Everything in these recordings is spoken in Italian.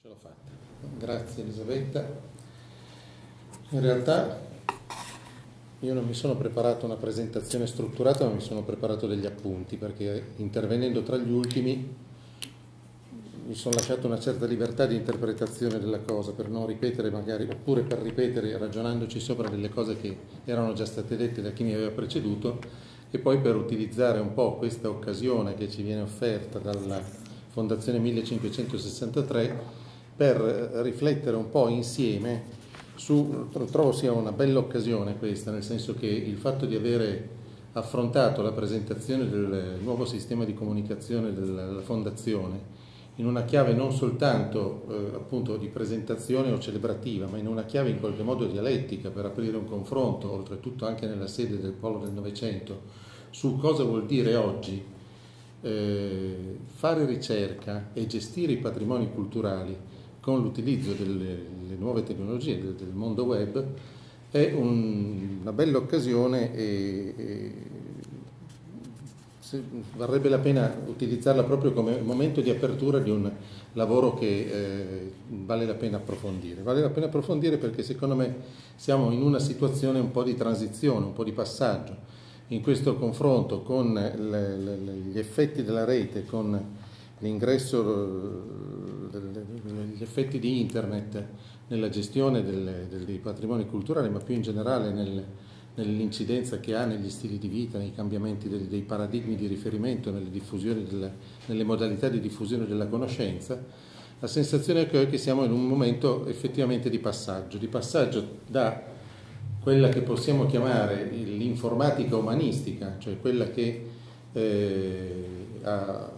Ce l'ho fatta. Grazie Elisabetta. In realtà io non mi sono preparato una presentazione strutturata, ma mi sono preparato degli appunti, perché intervenendo tra gli ultimi mi sono lasciato una certa libertà di interpretazione della cosa, per non ripetere magari, oppure per ripetere ragionandoci sopra delle cose che erano già state dette da chi mi aveva preceduto, e poi per utilizzare un po' questa occasione che ci viene offerta dalla Fondazione 1563 per riflettere un po' insieme su, trovo sia una bella occasione questa, nel senso che il fatto di avere affrontato la presentazione del nuovo sistema di comunicazione della Fondazione in una chiave non soltanto eh, appunto di presentazione o celebrativa, ma in una chiave in qualche modo dialettica per aprire un confronto, oltretutto anche nella sede del Polo del Novecento, su cosa vuol dire oggi eh, fare ricerca e gestire i patrimoni culturali con l'utilizzo delle nuove tecnologie del, del, mondo web è un, una bella occasione e, e varrebbe la pena utilizzarla proprio come momento di apertura di un lavoro che eh, vale la pena approfondire. Vale la pena approfondire perché secondo me siamo in una situazione un po' di transizione, un po' di passaggio. In questo confronto con le, le, gli effetti della rete, con l'ingresso, gli effetti di internet nella gestione del, dei patrimoni culturali, ma più in generale nel, nell'incidenza che ha negli stili di vita, nei cambiamenti dei, dei paradigmi di riferimento, nelle, della, nelle, modalità di diffusione della conoscenza, la sensazione è che siamo in un momento effettivamente di passaggio, di passaggio da quella che possiamo chiamare l'informatica umanistica, cioè quella che eh, ha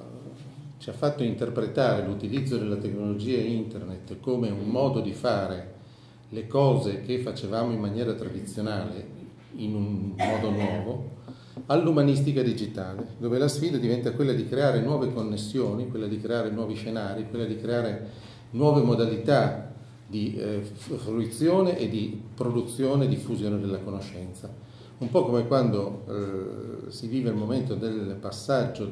ci ha fatto interpretare l'utilizzo della tecnologia internet come un modo di fare le cose che facevamo in maniera tradizionale in un modo nuovo, all'umanistica digitale, dove la sfida diventa quella di creare nuove connessioni, quella di creare nuovi scenari, quella di creare nuove modalità di eh, fruizione e di produzione e diffusione della conoscenza. Un po' come quando eh, si vive il momento del passaggio,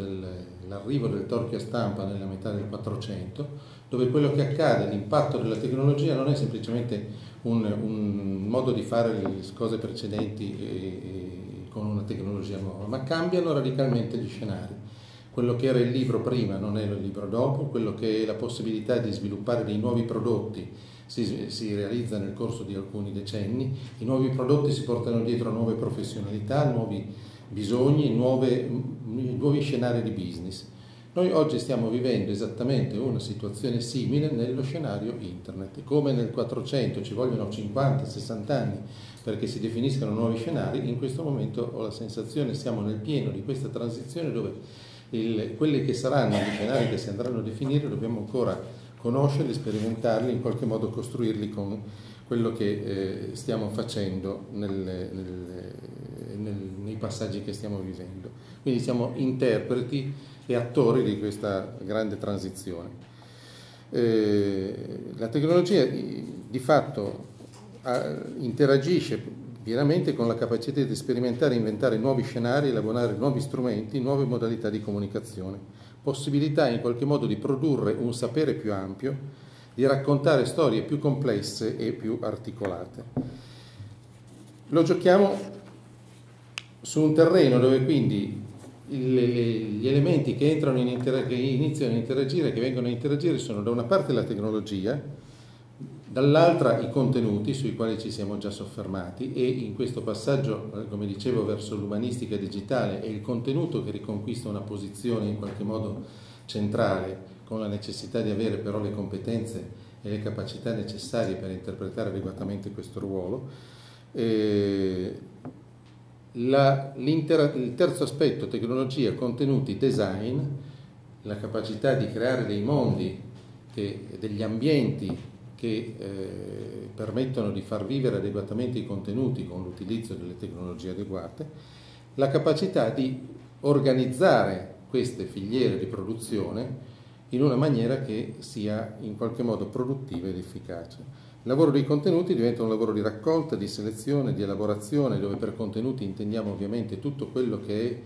dell'arrivo del torchio a stampa nella metà del 400, dove quello che accade, l'impatto della tecnologia non è semplicemente un, un modo di fare le cose precedenti e, e con una tecnologia nuova, ma cambiano radicalmente gli scenari. Quello che era il libro prima non è il libro dopo, quello che è la possibilità di sviluppare dei nuovi prodotti si, si, realizza nel corso di alcuni decenni, i nuovi prodotti si portano dietro nuove professionalità, nuovi bisogni, nuove, nuovi scenari di business. Noi oggi stiamo vivendo esattamente una situazione simile nello scenario internet. Come nel 400 ci vogliono 50-60 anni perché si definiscano nuovi scenari, in questo momento ho la sensazione siamo nel pieno di questa transizione dove il, quelli che saranno gli scenari che si andranno a definire dobbiamo ancora conoscerli, sperimentarli, in qualche modo costruirli con quello che eh, stiamo facendo nel, nel, passaggi che stiamo vivendo. Quindi siamo interpreti e attori di questa grande transizione. Eh, la tecnologia di fatto interagisce pienamente con la capacità di sperimentare, inventare nuovi scenari, elaborare nuovi strumenti, nuove modalità di comunicazione possibilità in qualche modo di produrre un sapere più ampio, di raccontare storie più complesse e più articolate. Lo giochiamo su un terreno dove quindi gli elementi che, entrano in che iniziano a interagire, che vengono a interagire, sono da una parte la tecnologia, dall'altra i contenuti sui quali ci siamo già soffermati e in questo passaggio, eh, come dicevo, verso l'umanistica digitale è il contenuto che riconquista una posizione in qualche modo centrale, con la necessità di avere però le competenze e le capacità necessarie per interpretare adeguatamente questo ruolo. Eh, la, il terzo aspetto, tecnologia, contenuti, design, la capacità di creare dei mondi, che, degli ambienti che eh, permettono di far vivere adeguatamente i contenuti con l'utilizzo delle tecnologie adeguate, la capacità di organizzare queste filiere di produzione in una maniera che sia in qualche modo produttiva ed efficace. Il lavoro dei contenuti diventa un lavoro di raccolta, di selezione, di elaborazione, dove per contenuti intendiamo ovviamente tutto quello che è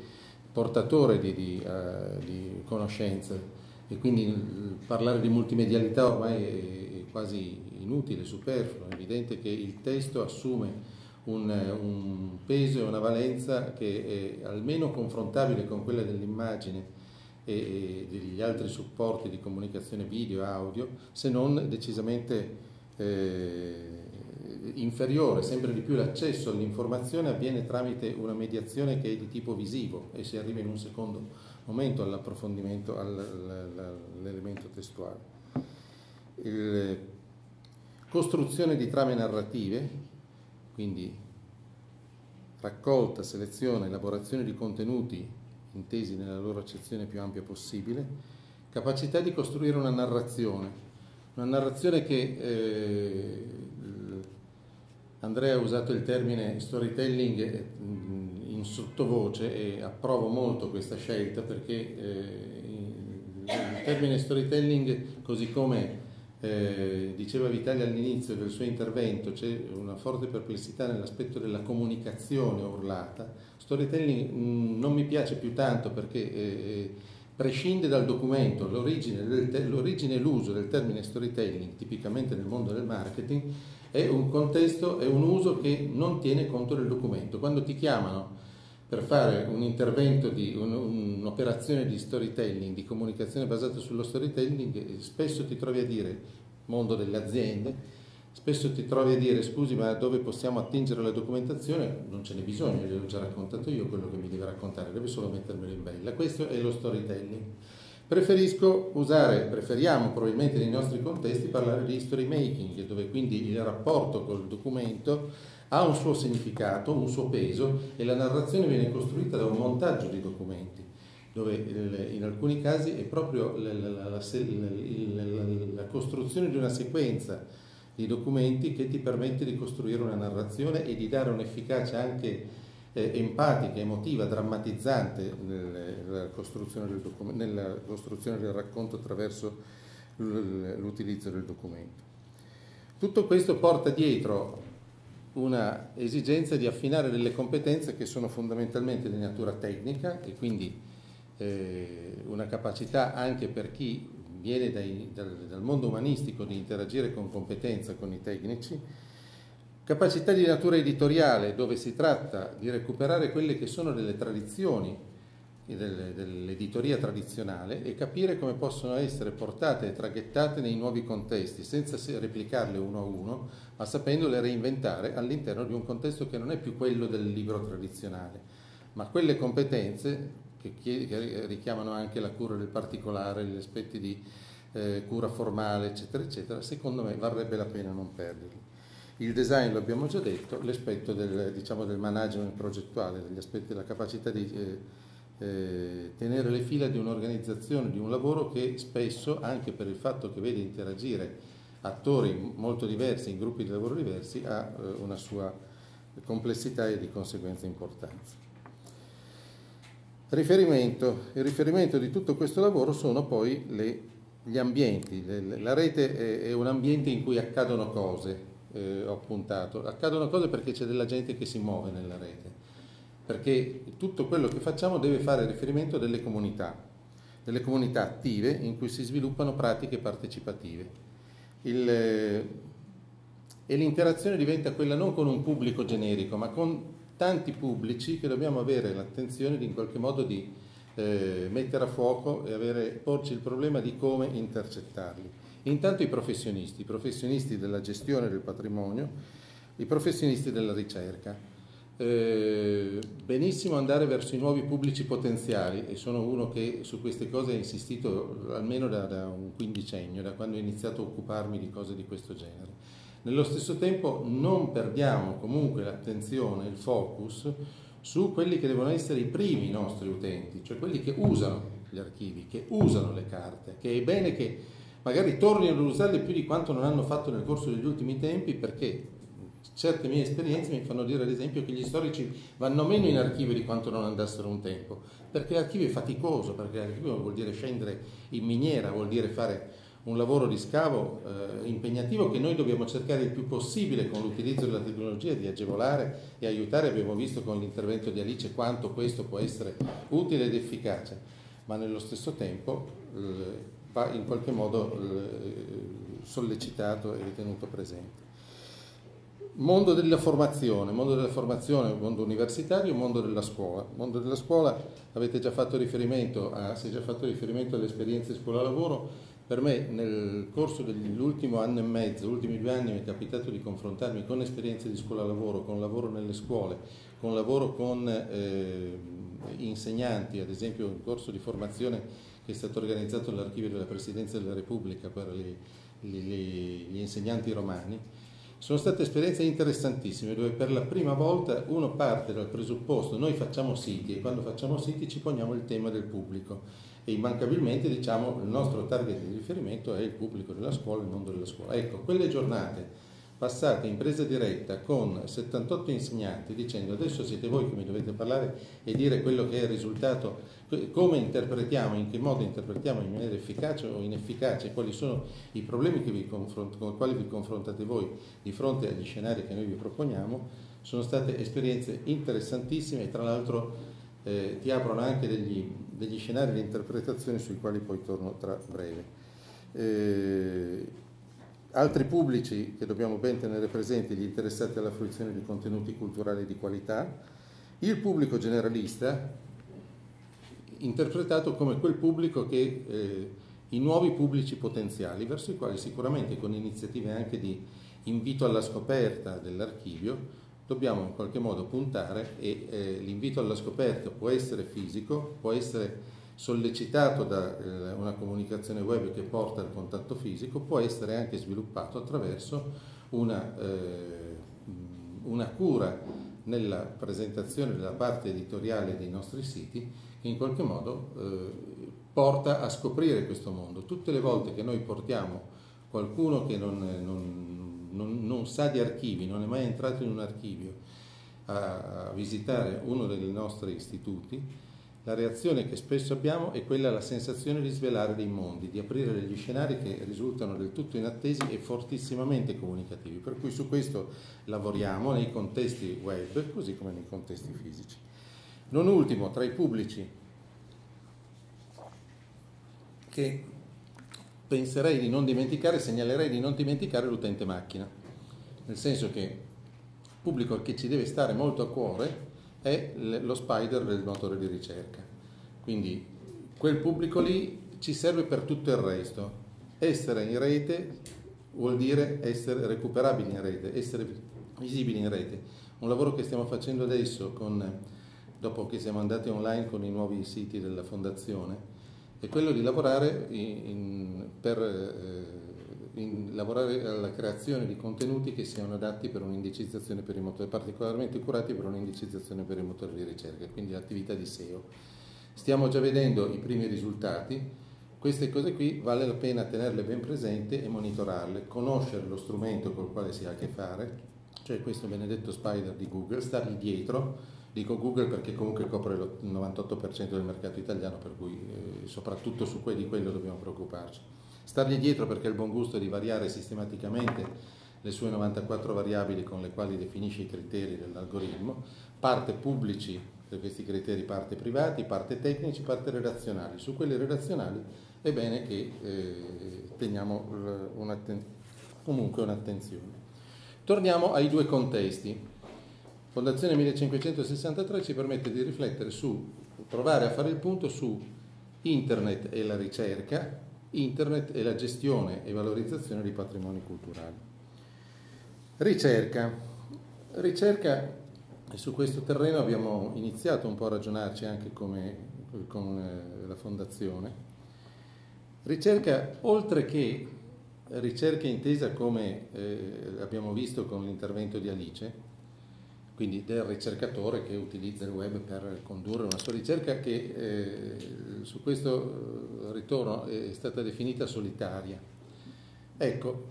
portatore di, di, uh, di conoscenze. E quindi parlare di multimedialità ormai è quasi inutile, superfluo, è evidente che il testo assume un, un peso e una valenza che è almeno confrontabile con quella dell'immagine e, degli altri supporti di comunicazione video e audio, se non decisamente eh, inferiore, sempre di più l'accesso all'informazione avviene tramite una mediazione che è di tipo visivo e si arriva in un secondo momento all'approfondimento, all'elemento testuale. Il, costruzione di trame narrative, quindi raccolta, selezione, elaborazione di contenuti intesi nella loro accezione più ampia possibile, capacità di costruire una narrazione, una narrazione che eh, Andrea ha usato il termine storytelling eh, in sottovoce e approvo molto questa scelta perché eh, il termine storytelling, così come eh, diceva Vitali all'inizio del suo intervento, c'è una forte perplessità nell'aspetto della comunicazione urlata. Storytelling mh, mm, non mi piace più tanto perché eh, prescinde dal documento, l'origine e l'uso del termine storytelling, tipicamente nel mondo del marketing, è un contesto, è un uso che non tiene conto del documento. Quando ti chiamano per fare un intervento, di, un, un'operazione di storytelling, di comunicazione basata sullo storytelling, spesso ti trovi a dire, mondo delle aziende, Spesso ti trovi a dire scusi ma dove possiamo attingere la documentazione? Non ce n'è bisogno, gliel'ho già raccontato io quello che mi deve raccontare, deve solo mettermelo in bella. Questo è lo storytelling. Preferisco usare, preferiamo probabilmente nei nostri contesti parlare di history making, dove quindi il rapporto col documento ha un suo significato, un suo peso e la narrazione viene costruita da un montaggio di documenti, dove in alcuni casi è proprio la, la, la, la costruzione di una sequenza di documenti che ti permette di costruire una narrazione e di dare un'efficacia anche eh, empatica, emotiva, drammatizzante nella costruzione, del nella costruzione del racconto attraverso l'utilizzo del documento. Tutto questo porta dietro una esigenza di affinare delle competenze che sono fondamentalmente di natura tecnica e quindi eh, una capacità anche per chi viene dai, dal, dal mondo umanistico di interagire con competenza con i tecnici, Capacità di natura editoriale, dove si tratta di recuperare quelle che sono delle tradizioni dell'editoria tradizionale e capire come possono essere portate e traghettate nei nuovi contesti, senza replicarle uno a uno, ma sapendole reinventare all'interno di un contesto che non è più quello del libro tradizionale, ma quelle competenze che, richiamano anche la cura del particolare, gli aspetti di eh, cura formale, eccetera, eccetera, secondo me varrebbe la pena non perderli. Il design, lo abbiamo già detto, l'aspetto del, diciamo, del management progettuale, degli aspetti della capacità di eh, eh, tenere le fila di un'organizzazione, di un lavoro che spesso, anche per il fatto che vede interagire attori molto diversi, in gruppi di lavoro diversi, ha eh, una sua complessità e di conseguenza importanza. Riferimento. Il riferimento di tutto questo lavoro sono poi le, gli ambienti. La rete è, è un ambiente in cui accadono cose, eh, ho puntato. Accadono cose perché c'è della gente che si muove nella rete, perché tutto quello che facciamo deve fare riferimento delle comunità, delle comunità attive in cui si sviluppano pratiche partecipative. Il, eh, e l'interazione diventa quella non con un pubblico generico, ma con tanti pubblici che dobbiamo avere l'attenzione di in qualche modo di eh, mettere a fuoco e avere, porci il problema di come intercettarli. Intanto i professionisti, i professionisti della gestione del patrimonio, i professionisti della ricerca. Eh, benissimo andare verso i nuovi pubblici potenziali e sono uno che su queste cose ha insistito almeno da, da un quindicennio, da quando ho iniziato a occuparmi di cose di questo genere. Nello stesso tempo non perdiamo comunque l'attenzione, il focus su quelli che devono essere i primi nostri utenti, cioè quelli che usano gli archivi, che usano le carte, che è bene che magari tornino ad usarle più di quanto non hanno fatto nel corso degli ultimi tempi perché certe mie esperienze mi fanno dire ad esempio che gli storici vanno meno in archivio di quanto non andassero un tempo, perché l'archivio è faticoso, perché l'archivio vuol dire scendere in miniera, vuol dire fare un lavoro di scavo eh, impegnativo che noi dobbiamo cercare il più possibile con l'utilizzo della tecnologia di agevolare e aiutare. Abbiamo visto con l'intervento di Alice quanto questo può essere utile ed efficace, ma nello stesso tempo eh, va in qualche modo sollecitato e tenuto presente. Mondo della formazione, mondo della formazione, mondo universitario, mondo della scuola. Mondo della scuola avete già fatto riferimento, a, si è già fatto riferimento alle esperienze scuola-lavoro. Per me nel corso dell'ultimo anno e mezzo, ultimi due anni, mi è capitato di confrontarmi con esperienze di scuola-lavoro, con lavoro nelle scuole, con lavoro con eh, insegnanti, ad esempio un corso di formazione che è stato organizzato nell'archivio della Presidenza della Repubblica per gli, gli, gli insegnanti romani. Sono state esperienze interessantissime dove per la prima volta uno parte dal presupposto, noi facciamo siti e quando facciamo siti ci poniamo il tema del pubblico e immancabilmente diciamo il nostro target di riferimento è il pubblico della scuola, il mondo della scuola. Ecco, quelle giornate passate in presa diretta con 78 insegnanti dicendo adesso siete voi che mi dovete parlare e dire quello che è il risultato, come interpretiamo, in che modo interpretiamo in maniera efficace o inefficace, quali sono i problemi con i quali vi confrontate voi di fronte agli scenari che noi vi proponiamo, sono state esperienze interessantissime e tra l'altro eh, ti aprono anche degli, degli, scenari di interpretazione sui quali poi torno tra breve. Eh, Altri pubblici che dobbiamo ben tenere presenti, gli interessati alla fruizione di contenuti culturali di qualità, il pubblico generalista, interpretato come quel pubblico che eh, i nuovi pubblici potenziali, verso i quali sicuramente con iniziative anche di invito alla scoperta dell'archivio dobbiamo in qualche modo puntare e eh, l'invito alla scoperta può essere fisico, può essere sollecitato da eh, una comunicazione web che porta al contatto fisico, può essere anche sviluppato attraverso una, eh, una cura nella presentazione della parte editoriale dei nostri siti che in qualche modo eh, porta a scoprire questo mondo. Tutte le volte che noi portiamo qualcuno che non, non, non, non sa di archivi, non è mai entrato in un archivio, a, a visitare uno dei nostri istituti, la reazione che spesso abbiamo è quella la sensazione di svelare dei mondi, di aprire degli scenari che risultano del tutto inattesi e fortissimamente comunicativi, per cui su questo lavoriamo nei contesti web così come nei contesti fisici. Non ultimo, tra i pubblici che penserei di non dimenticare, segnalerei di non dimenticare l'utente macchina, nel senso che il pubblico che ci deve stare molto a cuore è lo spider del motore di ricerca. Quindi quel pubblico lì ci serve per tutto il resto. Essere in rete vuol dire essere recuperabili in rete, essere visibili in rete. Un lavoro che stiamo facendo adesso, con, dopo che siamo andati online con i nuovi siti della Fondazione, è quello di lavorare in, in, per eh, in lavorare alla creazione di contenuti che siano adatti per un'indicizzazione per i motori, particolarmente curati per un'indicizzazione per i motori di ricerca, quindi l'attività di SEO. Stiamo già vedendo i primi risultati, queste cose qui vale la pena tenerle ben presenti e monitorarle, conoscere lo strumento col quale si ha a che fare, cioè questo benedetto spider di Google, stargli dietro, dico Google perché comunque copre il 98% del mercato italiano, per cui eh, soprattutto su quelli, di quello dobbiamo preoccuparci Stargli dietro perché ha il buon gusto di variare sistematicamente le sue 94 variabili con le quali definisce i criteri dell'algoritmo, parte pubblici per questi criteri, parte privati, parte tecnici, parte relazionali. Su quelle relazionali è bene che eh, teniamo un'atten- comunque un'attenzione. Torniamo ai due contesti. Fondazione 1563 ci permette di riflettere su, provare a fare il punto su internet e la ricerca, internet e la gestione e valorizzazione dei patrimoni culturali. Ricerca. Ricerca, e su questo terreno abbiamo iniziato un po' a ragionarci anche come, con eh, la Fondazione. Ricerca, oltre che ricerca intesa come eh, abbiamo visto con l'intervento di Alice, quindi del ricercatore che utilizza il web per condurre una sua ricerca che eh, su questo eh, ritorno è stata definita solitaria. Ecco,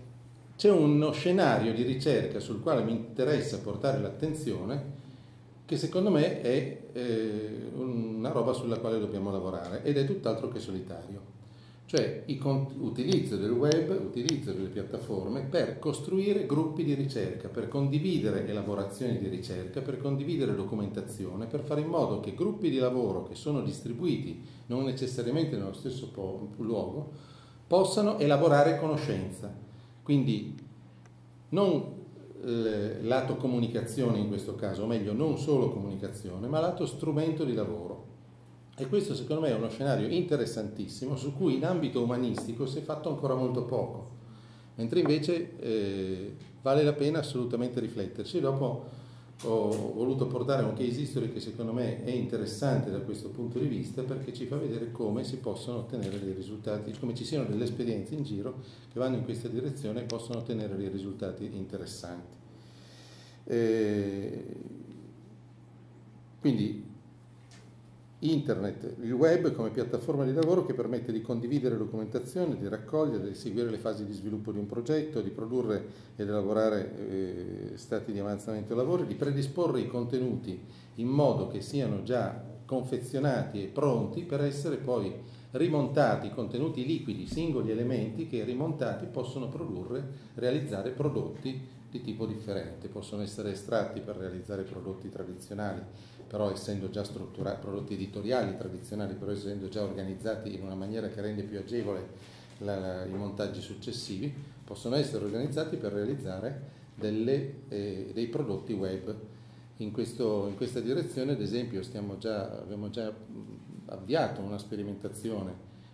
c'è uno scenario di ricerca sul quale mi interessa portare l'attenzione che secondo me è eh, una roba sulla quale dobbiamo lavorare ed è tutt'altro che solitario cioè l'utilizzo del web, l'utilizzo delle piattaforme per costruire gruppi di ricerca, per condividere elaborazioni di ricerca, per condividere documentazione, per fare in modo che gruppi di lavoro che sono distribuiti non necessariamente nello stesso luogo possano elaborare conoscenza. Quindi non lato comunicazione in questo caso, o meglio non solo comunicazione, ma lato strumento di lavoro. E questo secondo me è uno scenario interessantissimo su cui in ambito umanistico si è fatto ancora molto poco, mentre invece eh, vale la pena assolutamente rifletterci. Dopo ho voluto portare un case history che secondo me è interessante da questo punto di vista perché ci fa vedere come si possono ottenere dei risultati, come ci siano delle esperienze in giro che vanno in questa direzione e possono ottenere dei risultati interessanti. Eh, quindi Internet, il web come piattaforma di lavoro che permette di condividere documentazione, di raccogliere, di seguire le fasi di sviluppo di un progetto, di produrre ed elaborare eh, stati di avanzamento lavoro, di predisporre i contenuti in modo che siano già confezionati e pronti per essere poi rimontati, contenuti liquidi, singoli elementi che rimontati possono produrre, realizzare prodotti di tipo differente, possono essere estratti per realizzare prodotti tradizionali però essendo già strutturati, prodotti editoriali tradizionali, però essendo già organizzati in una maniera che rende più agevole la, i montaggi successivi, possono essere organizzati per realizzare delle, eh, dei prodotti web. In, questo, in, questa direzione, ad esempio, già, abbiamo già avviato una sperimentazione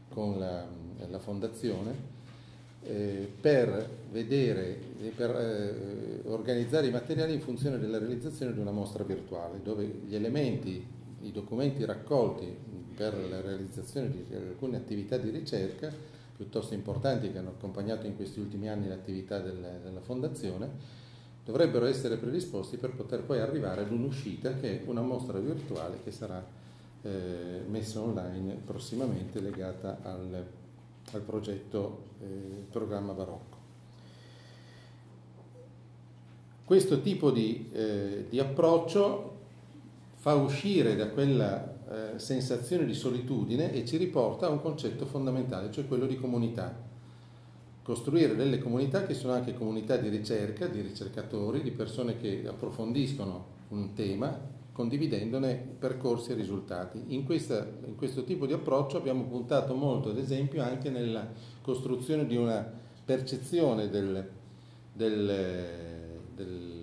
con la, la Fondazione eh, per vedere, per eh, organizzare i materiali in funzione della realizzazione di una mostra virtuale, dove gli elementi, i documenti raccolti per la realizzazione di alcune attività di ricerca piuttosto importanti che hanno accompagnato in questi ultimi anni l'attività del, della Fondazione, dovrebbero essere predisposti per poter poi arrivare ad un'uscita che è una mostra virtuale che sarà eh, messa online prossimamente legata al al progetto eh, Programma Barocco. Questo tipo di, eh, di, approccio fa uscire da quella eh, sensazione di solitudine e ci riporta a un concetto fondamentale, cioè quello di comunità. Costruire delle comunità che sono anche comunità di ricerca, di ricercatori, di persone che approfondiscono un tema condividendone percorsi e risultati. In, questa, in, questo tipo di approccio abbiamo puntato molto, ad esempio, anche nella costruzione di una percezione del, del, del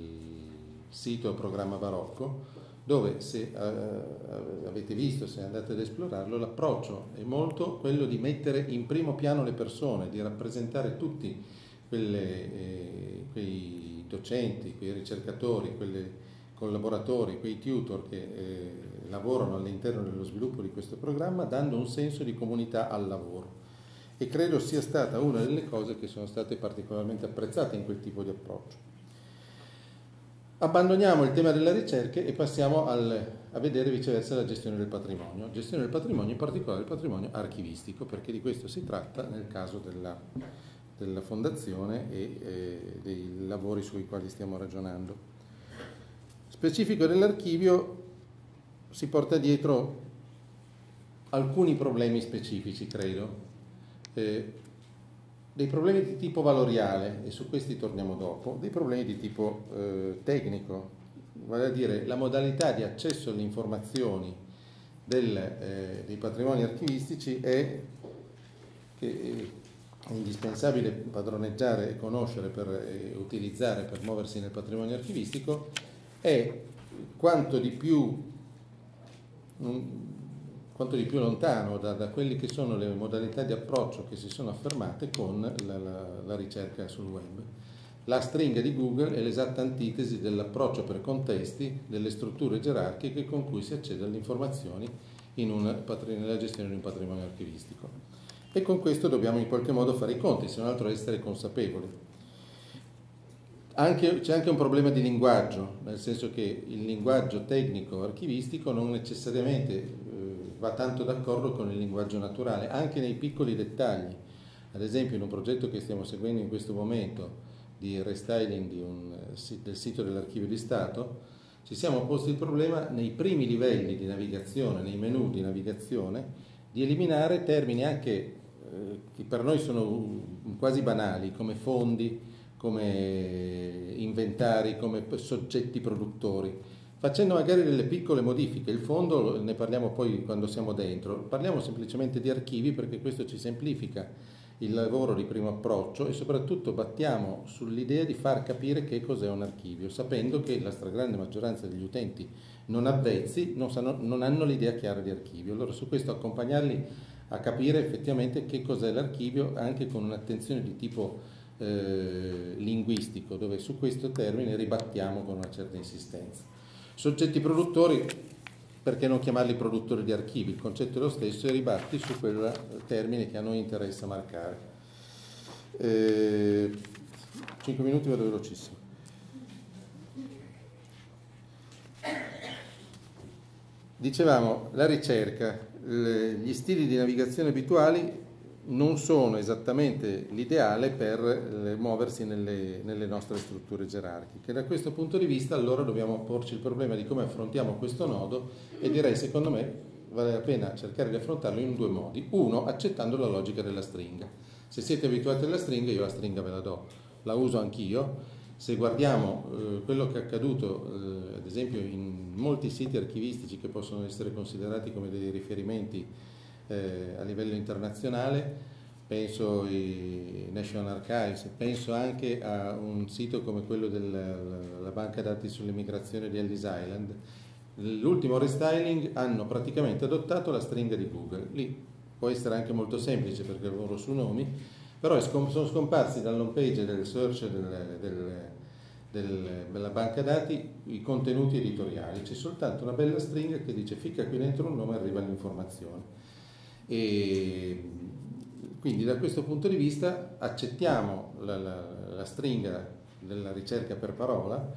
sito programma barocco, dove se uh, avete visto, se andate ad esplorarlo, l'approccio è molto quello di mettere in primo piano le persone, di rappresentare tutti quelle, eh, quei docenti, quei ricercatori, quelle collaboratori, quei tutor che eh, lavorano all'interno dello sviluppo di questo programma, dando un senso di comunità al lavoro. E credo sia stata una delle cose che sono state particolarmente apprezzate in quel tipo di approccio. Abbandoniamo il tema della ricerca e passiamo al, a vedere viceversa la gestione del patrimonio. Gestione del patrimonio, in particolare il patrimonio archivistico, perché di questo si tratta nel caso della, della fondazione e eh, dei lavori sui quali stiamo ragionando specifico dell'archivio si porta dietro alcuni problemi specifici, credo, eh, dei problemi di tipo valoriale, e su questi torniamo dopo, dei problemi di tipo eh, tecnico, vale a dire la modalità di accesso alle informazioni del, eh, dei patrimoni archivistici è, che è indispensabile padroneggiare e conoscere per eh, utilizzare per muoversi nel patrimonio archivistico è quanto di più, quanto di più lontano da, da, quelle che sono le modalità di approccio che si sono affermate con la, la, la ricerca sul web. La stringa di Google è l'esatta antitesi dell'approccio per contesti delle strutture gerarchiche con cui si accede alle informazioni in una, nella gestione di un patrimonio archivistico. E con questo dobbiamo in qualche modo fare i conti, se non altro essere consapevoli. Anche, c'è anche un problema di linguaggio, nel senso che il linguaggio tecnico archivistico non necessariamente eh, va tanto d'accordo con il linguaggio naturale, anche nei piccoli dettagli. Ad esempio in un progetto che stiamo seguendo in questo momento di restyling di un, eh, del sito dell'archivio di Stato, ci siamo posti il problema nei primi livelli di navigazione, nei menu di navigazione, di eliminare termini anche eh, che per noi sono quasi banali, come fondi, come inventari, come soggetti produttori, facendo magari delle piccole modifiche. Il fondo ne parliamo poi quando siamo dentro, parliamo semplicemente di archivi perché questo ci semplifica il lavoro di primo approccio e soprattutto battiamo sull'idea di far capire che cos'è un archivio, sapendo che la stragrande maggioranza degli utenti non avvezzi non, sanno, non hanno l'idea chiara di archivio. Allora su questo accompagnarli a capire effettivamente che cos'è l'archivio anche con un'attenzione di tipo eh, linguistico, dove su questo termine ribattiamo con una certa insistenza. Soggetti produttori, perché non chiamarli produttori di archivi? Il concetto è lo stesso e ribatti su quel termine che a noi interessa marcare. Eh, 5 minuti vado velocissimo. Dicevamo, la ricerca, gli stili di navigazione abituali non sono esattamente l'ideale per eh, muoversi nelle, nelle, nostre strutture gerarchiche. Da questo punto di vista allora dobbiamo porci il problema di come affrontiamo questo nodo e direi secondo me vale la pena cercare di affrontarlo in due modi. Uno, accettando la logica della stringa. Se siete abituati alla stringa, io la stringa ve la do, la uso anch'io. Se guardiamo eh, quello che è accaduto, eh, ad esempio, in molti siti archivistici che possono essere considerati come dei riferimenti eh, a livello internazionale, penso ai National Archives, penso anche a un sito come quello della banca dati sull'immigrazione di Ellis Island. L'ultimo restyling hanno praticamente adottato la stringa di Google. Lì può essere anche molto semplice perché lavoro su nomi, però sono scomparsi dall'home page del search del, del, del, della banca dati i contenuti editoriali. C'è soltanto una bella stringa che dice ficca qui dentro un nome e arriva l'informazione. E quindi da questo punto di vista accettiamo la, la, la stringa della ricerca per parola,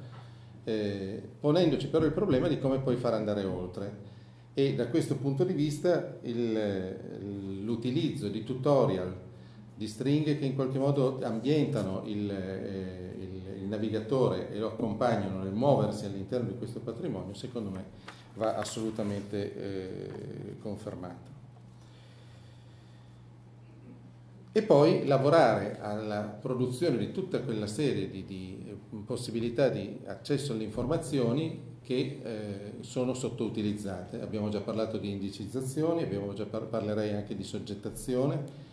eh, ponendoci però il problema di come poi far andare oltre. E da questo punto di vista il, l'utilizzo di tutorial, di stringhe che in qualche modo ambientano il, eh, il, il navigatore e lo accompagnano nel muoversi all'interno di questo patrimonio, secondo me va assolutamente eh, confermato. E poi lavorare alla produzione di tutta quella serie di, di eh, possibilità di accesso alle informazioni che eh, sono sottoutilizzate. Abbiamo già parlato di indicizzazione, già par- parlerei anche di soggettazione.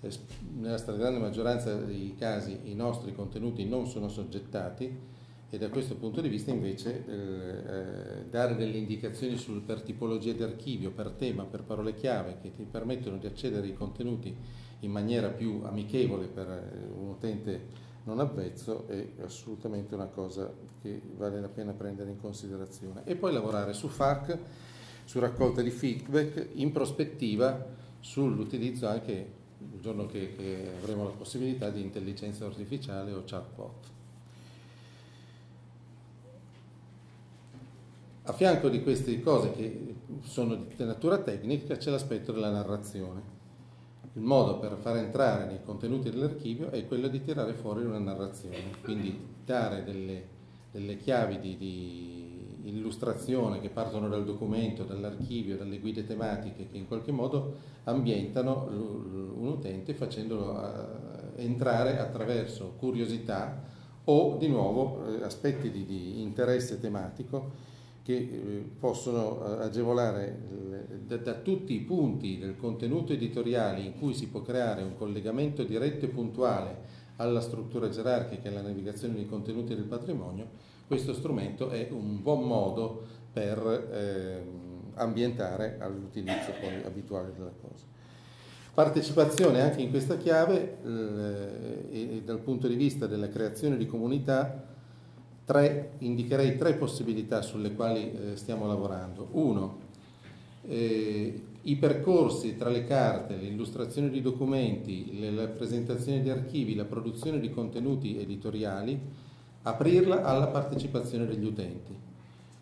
Eh, nella stragrande maggioranza dei casi i nostri contenuti non sono soggettati e da questo punto di vista invece eh, eh dare delle indicazioni sul, per tipologia di archivio, per tema, per parole chiave che ti permettono di accedere ai contenuti in maniera più amichevole per eh, un utente non avvezzo è assolutamente una cosa che vale la pena prendere in considerazione. E poi lavorare su FAC, su raccolta di feedback, in prospettiva sull'utilizzo anche il giorno che, che avremo la possibilità di intelligenza artificiale o chatbot. A fianco di queste cose che sono di natura tecnica c'è l'aspetto della narrazione. Il modo per far entrare nei contenuti dell'archivio è quello di tirare fuori una narrazione, quindi dare delle, delle chiavi di, di, illustrazione che partono dal documento, dall'archivio, dalle guide tematiche che in qualche modo ambientano un utente facendolo eh, entrare attraverso curiosità o di nuovo eh, aspetti di, di interesse tematico che eh, possono eh, agevolare da, da, tutti i punti del contenuto editoriale in cui si può creare un collegamento diretto e puntuale alla struttura gerarchica e alla navigazione dei contenuti del patrimonio, questo strumento è un buon modo per eh, ambientare all'utilizzo poi abituale della cosa. Partecipazione anche in questa chiave eh, dal punto di vista della creazione di comunità tre, indicherei tre possibilità sulle quali eh, stiamo lavorando. Uno, eh, i percorsi tra le carte, l'illustrazione di documenti, le, la presentazione di archivi, la produzione di contenuti editoriali, aprirla alla partecipazione degli utenti.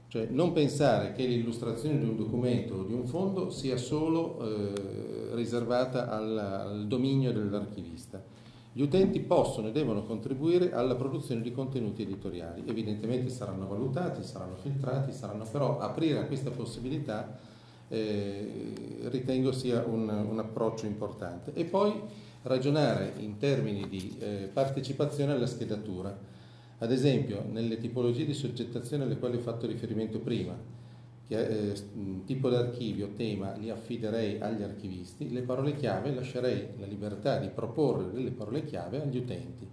Cioè non pensare che l'illustrazione di un documento o di un fondo sia solo eh, riservata al, al dominio dell'archivista gli utenti possono e devono contribuire alla produzione di contenuti editoriali. Evidentemente saranno valutati, saranno filtrati, saranno però aprire a questa possibilità eh, ritengo sia un, un, approccio importante. E poi ragionare in termini di eh, partecipazione alla schedatura. Ad esempio, nelle tipologie di soggettazione alle quali ho fatto riferimento prima, eh, tipo d'archivio, tema, li affiderei agli archivisti, le parole chiave lascerei la libertà di proporre delle parole chiave agli utenti.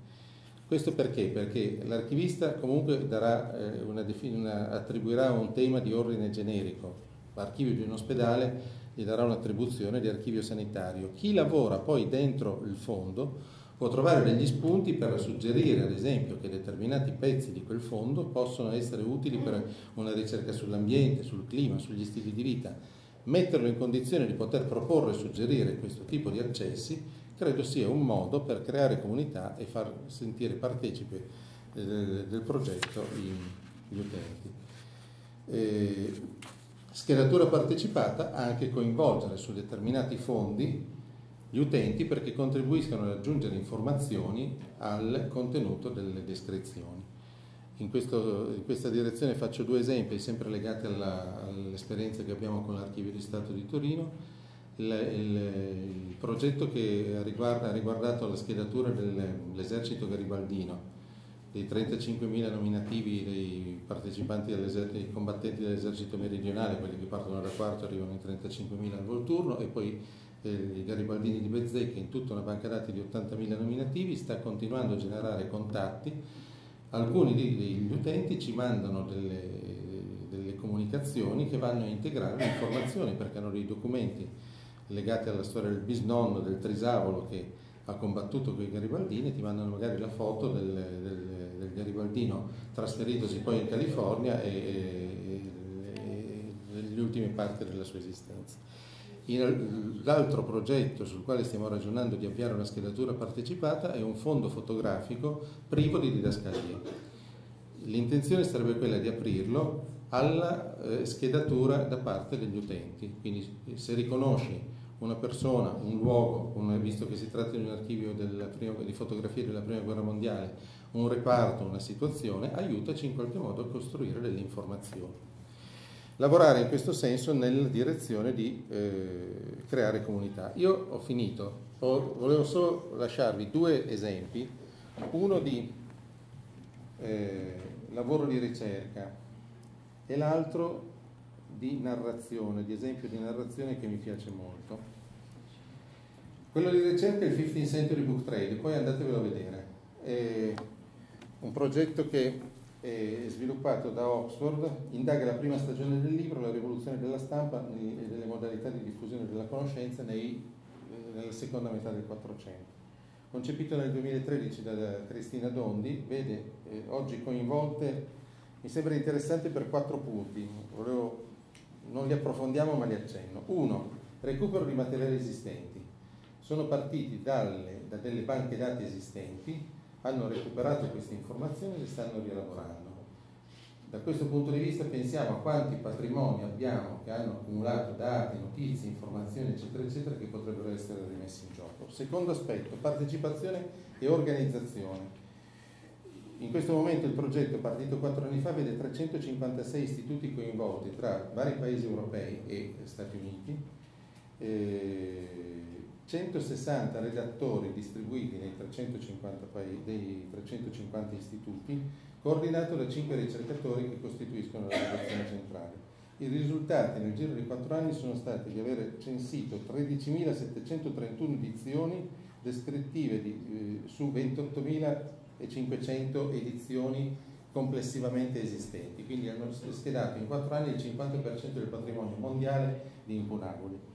Questo perché? Perché l'archivista comunque darà, eh, una, una, attribuirà un tema di ordine generico. L'archivio di un ospedale gli darà un'attribuzione di archivio sanitario. Chi lavora poi dentro il fondo può trovare degli spunti per suggerire, ad esempio, che determinati pezzi di quel fondo possono essere utili per una ricerca sull'ambiente, sul clima, sugli stili di vita. Metterlo in condizione di poter proporre e suggerire questo tipo di accessi credo sia un modo per creare comunità e far sentire partecipe eh, del progetto gli utenti. Eh, schedatura partecipata anche coinvolgere su determinati fondi gli utenti perché contribuiscono ad aggiungere informazioni al contenuto delle descrizioni. In, questo, in questa direzione faccio due esempi, sempre legati all'esperienza che abbiamo con l'Archivio di Stato di Torino. Il, il, il progetto che riguarda, ha riguardato la schedatura dell'esercito garibaldino, dei 35.000 nominativi dei partecipanti dei combattenti dell'esercito meridionale, quelli che partono da quarto arrivano in 35.000 al Volturno e poi i Garibaldini di Bezzecca in tutta una banca dati di 80.000 nominativi, sta continuando a generare contatti. Alcuni degli utenti ci mandano delle, delle comunicazioni che vanno a integrare le informazioni perché hanno dei documenti legati alla storia del bisnonno, del Trisavolo che ha combattuto con i Garibaldini e ti mandano magari la foto del, del, del Garibaldino trasferitosi poi in California e, e, e, e le ultime parti della sua esistenza. L'altro progetto sul quale stiamo ragionando di avviare una schedatura partecipata è un fondo fotografico privo di didascalie. L'intenzione sarebbe quella di aprirlo alla eh, schedatura da parte degli utenti, quindi se riconosci una persona, un luogo, visto che si tratta di un archivio prima, di fotografie della Prima Guerra Mondiale, un reparto, una situazione, aiutaci in qualche modo a costruire delle informazioni lavorare in questo senso nella direzione di eh, creare comunità. Io ho finito, ho, volevo solo lasciarvi due esempi, uno di eh, lavoro di ricerca e l'altro di narrazione, di esempio di narrazione che mi piace molto. Quello di ricerca è il 15th Century Book Trade, poi andatevelo a vedere. È un progetto che sviluppato da Oxford, indaga la prima stagione del libro, la rivoluzione della stampa e delle modalità di diffusione della conoscenza nei, nella seconda metà del 400. Concepito nel 2013 da Cristina Dondi, vede eh, oggi coinvolte, mi sembra interessante per quattro punti, Volevo, non li approfondiamo ma li accenno. Uno, recupero di materiali esistenti. Sono partiti dalle, da delle banche dati esistenti hanno recuperato queste informazioni e le stanno rielaborando. Da questo punto di vista pensiamo a quanti patrimoni abbiamo che hanno accumulato dati, notizie, informazioni, eccetera, eccetera, che potrebbero essere rimessi in gioco. Secondo aspetto, partecipazione e organizzazione. In questo momento il progetto partito quattro anni fa vede 356 istituti coinvolti tra vari paesi europei e Stati Uniti. Eh, 160 redattori distribuiti nei 350 paesi, dei 350 istituti, coordinato da 5 ricercatori che costituiscono la redazione centrale. I risultati nel giro di 4 anni sono stati di aver censito 13.731 edizioni descrittive di, eh, su 28.500 edizioni complessivamente esistenti, quindi hanno schedato in 4 anni il 50% del patrimonio mondiale di impunaboli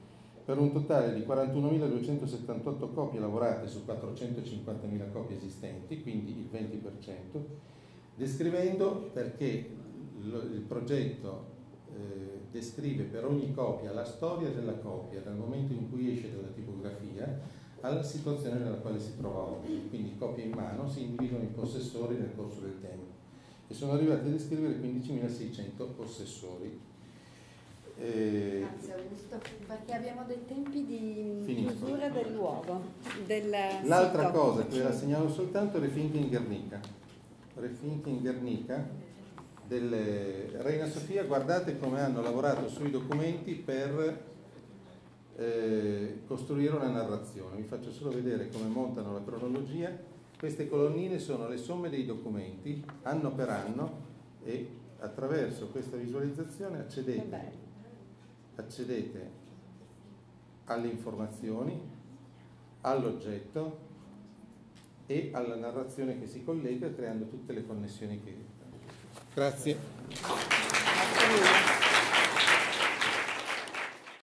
per un totale di 41.278 copie lavorate su 450.000 copie esistenti, quindi il 20%, descrivendo perché il progetto eh, descrive per ogni copia la storia della copia dal momento in cui esce dalla tipografia alla situazione nella quale si trova oggi. Quindi copie in mano si individuano i possessori nel corso del tempo e sono arrivati a descrivere 15.600 possessori eh, Grazie Augusto, perché abbiamo dei tempi di Finisco. chiusura del luogo. L'altra cosa che la segnalo soltanto è Rethinking Guernica. Rethinking Guernica delle Reina Sofia, guardate come hanno lavorato sui documenti per eh, costruire una narrazione. Vi faccio solo vedere come montano la cronologia. Queste colonnine sono le somme dei documenti anno per anno e attraverso questa visualizzazione accedete, accedete alle informazioni, all'oggetto e alla narrazione che si collega creando tutte le connessioni che... Grazie.